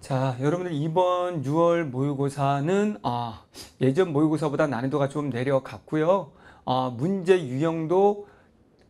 자, 여러분들 이번 6월 모의고사는 아, 예전 모의고사보다 난이도가 좀 내려갔고요. 아, 문제 유형도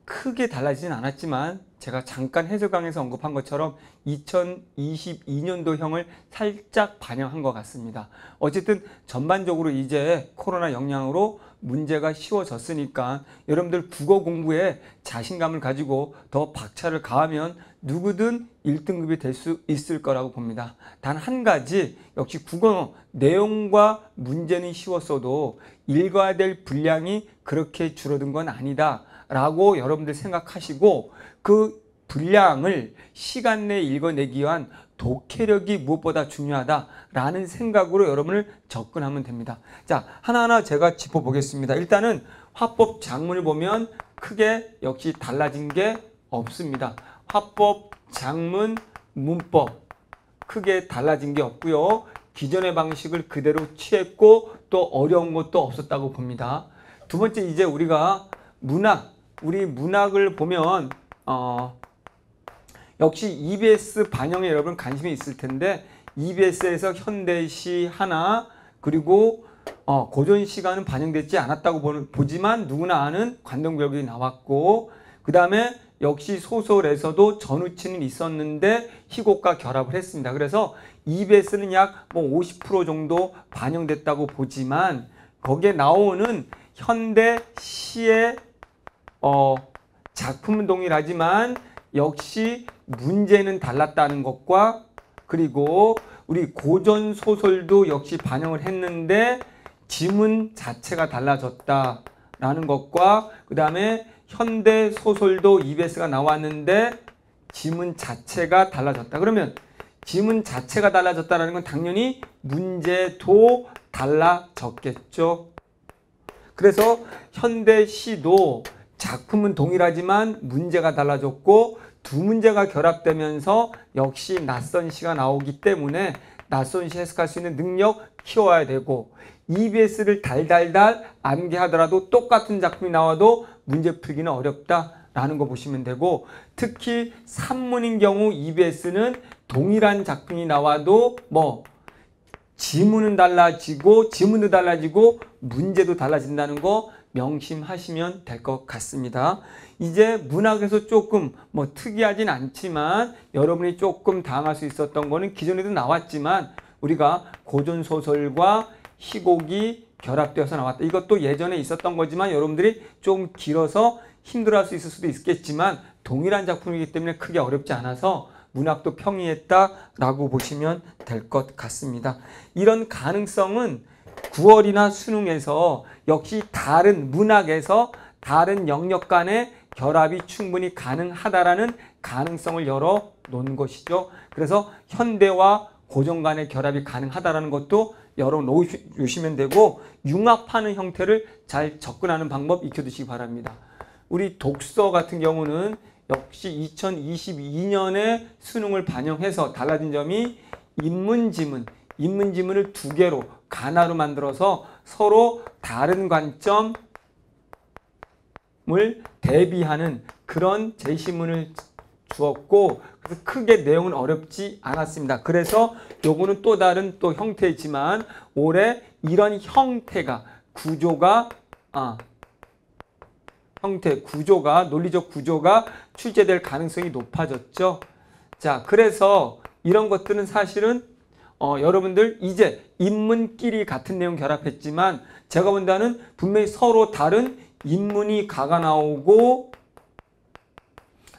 크게 달라지진 않았지만 제가 잠깐 해설강에서 언급한 것처럼 2022년도형을 살짝 반영한 것 같습니다. 어쨌든 전반적으로 이제 코로나 영향으로 문제가 쉬워졌으니까 여러분들 국어 공부에 자신감을 가지고 더 박차를 가하면 누구든 1등급이 될 수 있을 거라고 봅니다. 단 한 가지 역시 국어 내용과 문제는 쉬웠어도 읽어야 될 분량이 그렇게 줄어든 건 아니다. 라고 여러분들 생각하시고 그 분량을 시간 내에 읽어내기 위한 독해력이 무엇보다 중요하다라는 생각으로 여러분을 접근하면 됩니다. 자, 하나하나 제가 짚어보겠습니다. 일단은 화법 장문을 보면 크게 역시 달라진 게 없습니다. 화법, 장문, 문법 크게 달라진 게 없고요. 기존의 방식을 그대로 취했고 또 어려운 것도 없었다고 봅니다. 두 번째 이제 우리가 문학, 우리 문학을 보면 어, 역시 EBS 반영에 여러분 관심이 있을 텐데 EBS에서 현대시 하나 그리고 어, 고전 시간은 반영되지 않았다고 보는, 보지만 누구나 아는 관동별격이 나왔고 그 다음에 역시 소설에서도 전우치는 있었는데 희곡과 결합을 했습니다. 그래서 EBS는 약 뭐 50% 정도 반영됐다고 보지만 거기에 나오는 현대 시의 어, 작품은 동일하지만 역시 문제는 달랐다는 것과 그리고 우리 고전 소설도 역시 반영을 했는데 지문 자체가 달라졌다라는 것과 그 다음에 현대 소설도 EBS가 나왔는데 지문 자체가 달라졌다. 그러면 지문 자체가 달라졌다는 건 당연히 문제도 달라졌겠죠. 그래서 현대 시도 작품은 동일하지만 문제가 달라졌고 두 문제가 결합되면서 역시 낯선 시가 나오기 때문에 낯선 시 해석할 수 있는 능력 키워야 되고 EBS를 달달달 암기하더라도 똑같은 작품이 나와도 문제 풀기는 어렵다라는 거 보시면 되고 특히 산문인 경우 EBS는 동일한 작품이 나와도 뭐 지문은 달라지고 지문도 달라지고 문제도 달라진다는 거 명심하시면 될 것 같습니다. 이제 문학에서 조금 뭐 특이하진 않지만 여러분이 조금 당할 수 있었던 거는 기존에도 나왔지만 우리가 고전 소설과 희곡이 결합되어서 나왔다. 이것도 예전에 있었던 거지만 여러분들이 좀 길어서 힘들어할 수 있을 수도 있겠지만 동일한 작품이기 때문에 크게 어렵지 않아서 문학도 평이했다라고 보시면 될 것 같습니다. 이런 가능성은 9월이나 수능에서 역시 다른 문학에서 다른 영역 간의 결합이 충분히 가능하다라는 가능성을 열어 놓은 것이죠. 그래서 현대와 고전 간의 결합이 가능하다라는 것도 열어 놓으시면 되고 융합하는 형태를 잘 접근하는 방법 익혀두시기 바랍니다. 우리 독서 같은 경우는 역시 2022년에 수능을 반영해서 달라진 점이 인문지문, 인문지문을 두 개로 가나로 만들어서 서로 다른 관점을 대비하는 그런 제시문을 주었고 그래서 크게 내용은 어렵지 않았습니다. 그래서 요거는 또 다른 또 형태지만 올해 이런 형태가 구조가 아, 형태 구조가 논리적 구조가 출제될 가능성이 높아졌죠. 자, 그래서 이런 것들은 사실은 어, 여러분들 이제 인문끼리 같은 내용 결합했지만 제가 본다는 분명히 서로 다른 인문이 가가 나오고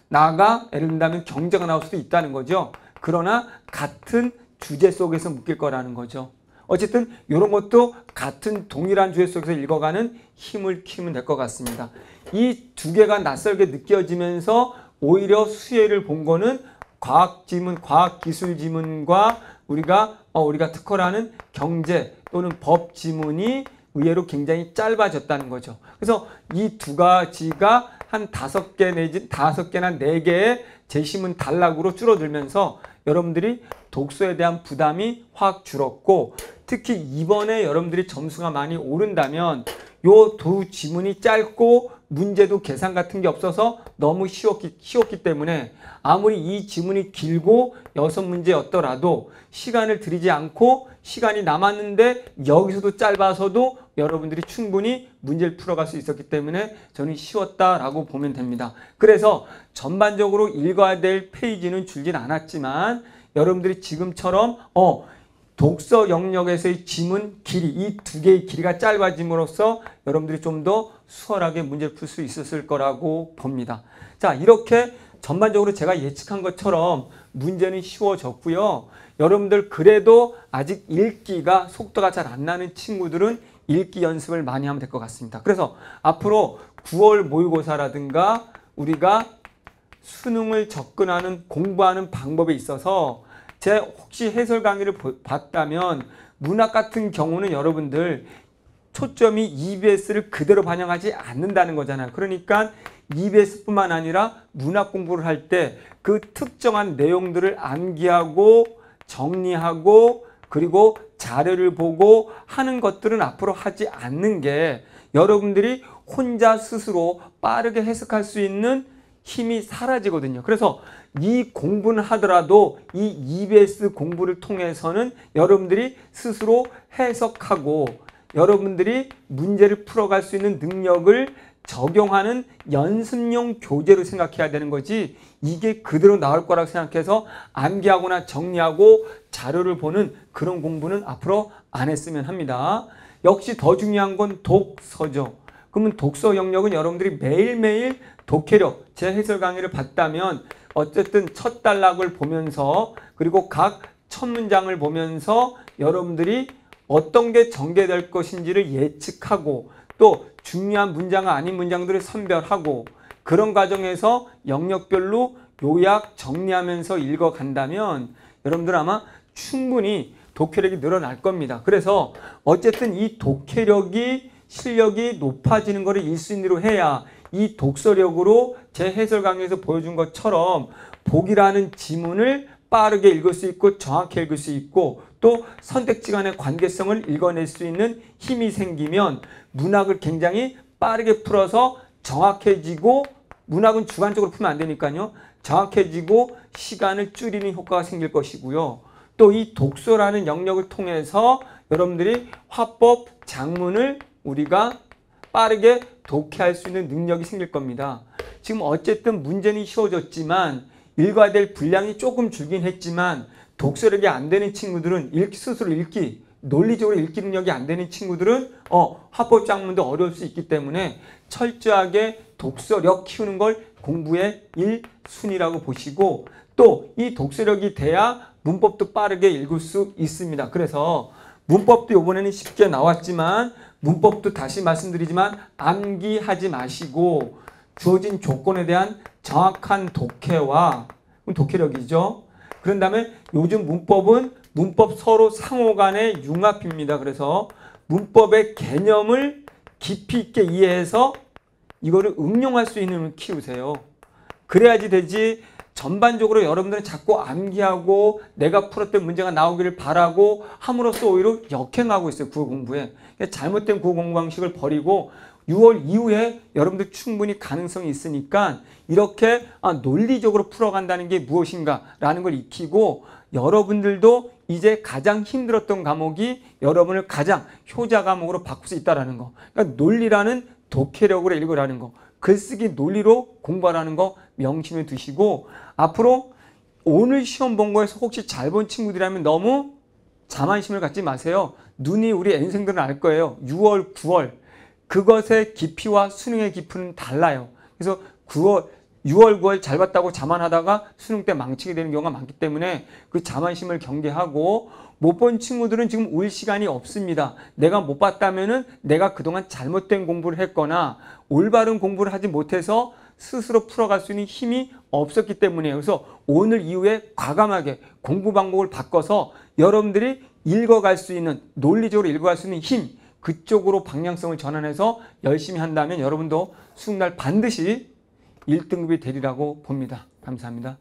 나가 예를 든다면 경제가 나올 수도 있다는 거죠. 그러나 같은 주제 속에서 묶일 거라는 거죠. 어쨌든 이런 것도 같은 동일한 주제 속에서 읽어가는 힘을 키우면 될 것 같습니다. 이 두 개가 낯설게 느껴지면서 오히려 수혜를 본 거는 과학 지문, 과학 기술 지문과 우리가 어, 우리가 특허라는 경제 또는 법 지문이 의외로 굉장히 짧아졌다는 거죠. 그래서 이 두 가지가 한 다섯 개 내지 다섯 개나 네 개의 재심은 단락으로 줄어들면서 여러분들이 독서에 대한 부담이 확 줄었고 특히 이번에 여러분들이 점수가 많이 오른다면 요 두 지문이 짧고 문제도 계산 같은 게 없어서 너무 쉬웠기, 쉬웠기 때문에 아무리 이 지문이 길고 여섯 문제였더라도 시간을 들이지 않고 시간이 남았는데 여기서도 짧아서도 여러분들이 충분히 문제를 풀어갈 수 있었기 때문에 저는 쉬웠다라고 보면 됩니다. 그래서 전반적으로 읽어야 될 페이지는 줄진 않았지만 여러분들이 지금처럼 어 독서 영역에서의 지문 길이 이 두 개의 길이가 짧아짐으로써 여러분들이 좀 더 수월하게 문제를 풀 수 있었을 거라고 봅니다. 자 이렇게 전반적으로 제가 예측한 것처럼 문제는 쉬워졌고요. 여러분들 그래도 아직 읽기가 속도가 잘 안 나는 친구들은 읽기 연습을 많이 하면 될 것 같습니다. 그래서 앞으로 9월 모의고사라든가 우리가 수능을 접근하는 공부하는 방법에 있어서 제 혹시 해설 강의를 봤다면 문학 같은 경우는 여러분들 초점이 EBS를 그대로 반영하지 않는다는 거잖아요. 그러니까 EBS뿐만 아니라 문학 공부를 할 때 그 특정한 내용들을 암기하고 정리하고 그리고 자료를 보고 하는 것들은 앞으로 하지 않는 게 여러분들이 혼자 스스로 빠르게 해석할 수 있는 힘이 사라지거든요. 그래서 이 공부는 하더라도 이 EBS 공부를 통해서는 여러분들이 스스로 해석하고 여러분들이 문제를 풀어갈 수 있는 능력을 적용하는 연습용 교재로 생각해야 되는 거지 이게 그대로 나올 거라고 생각해서 암기하거나 정리하고 자료를 보는 그런 공부는 앞으로 안 했으면 합니다. 역시 더 중요한 건 독서죠. 그러면 독서 영역은 여러분들이 매일매일 독해력, 제 해설 강의를 봤다면 어쨌든 첫 단락을 보면서 그리고 각 첫 문장을 보면서 여러분들이 어떤 게 전개될 것인지를 예측하고 또 중요한 문장과 아닌 문장들을 선별하고 그런 과정에서 영역별로 요약 정리하면서 읽어간다면 여러분들 아마 충분히 독해력이 늘어날 겁니다. 그래서 어쨌든 이 독해력이 실력이 높아지는 것을 1순위로 해야 이 독서력으로 제 해설 강의에서 보여준 것처럼 복이라는 지문을 빠르게 읽을 수 있고 정확히 읽을 수 있고 또 선택지 간의 관계성을 읽어낼 수 있는 힘이 생기면 문학을 굉장히 빠르게 풀어서 정확해지고 문학은 주관적으로 풀면 안 되니까요. 정확해지고 시간을 줄이는 효과가 생길 것이고요. 또 이 독서라는 영역을 통해서 여러분들이 화법, 장문을 우리가 빠르게 독해할 수 있는 능력이 생길 겁니다. 지금 어쨌든 문제는 쉬워졌지만 읽어야 될 분량이 조금 줄긴 했지만 독서력이 안 되는 친구들은 읽 스스로 읽기 논리적으로 읽기 능력이 안 되는 친구들은 어 화법 장문도 어려울 수 있기 때문에 철저하게 독서력 키우는 걸 공부의 1순위라고 보시고 또 이 독서력이 돼야 문법도 빠르게 읽을 수 있습니다. 그래서 문법도 이번에는 쉽게 나왔지만 문법도 다시 말씀드리지만 암기하지 마시고 주어진 조건에 대한 정확한 독해와 독해력이죠. 그런 다음에 요즘 문법은 문법 서로 상호 간의 융합입니다. 그래서 문법의 개념을 깊이 있게 이해해서 이거를 응용할 수 있는 힘을 키우세요. 그래야지 되지 전반적으로 여러분들은 자꾸 암기하고 내가 풀었던 문제가 나오기를 바라고 함으로써 오히려 역행하고 있어요. 국어 공부에. 잘못된 국어 공부 방식을 버리고 6월 이후에 여러분들 충분히 가능성이 있으니까 이렇게 아, 논리적으로 풀어간다는 게 무엇인가라는 걸 익히고 여러분들도 이제 가장 힘들었던 과목이 여러분을 가장 효자 과목으로 바꿀 수 있다는 거. 그러니까 논리라는 독해력으로 읽으라는 거. 글쓰기 논리로 공부하라는 거 명심해 두시고 앞으로 오늘 시험 본 거에서 혹시 잘 본 친구들이라면 너무 자만심을 갖지 마세요. 눈이 우리 N생들은 알 거예요. 6월, 9월. 그것의 깊이와 수능의 깊이는 달라요. 그래서 9월, 6월, 9월 잘 봤다고 자만하다가 수능 때 망치게 되는 경우가 많기 때문에 그 자만심을 경계하고 못 본 친구들은 지금 올 시간이 없습니다. 내가 못 봤다면은 내가 그동안 잘못된 공부를 했거나 올바른 공부를 하지 못해서 스스로 풀어갈 수 있는 힘이 없었기 때문에 그래서 오늘 이후에 과감하게 공부 방법을 바꿔서 여러분들이 읽어갈 수 있는 논리적으로 읽어갈 수 있는 힘 그쪽으로 방향성을 전환해서 열심히 한다면 여러분도 수능날 반드시 1등급이 되리라고 봅니다. 감사합니다.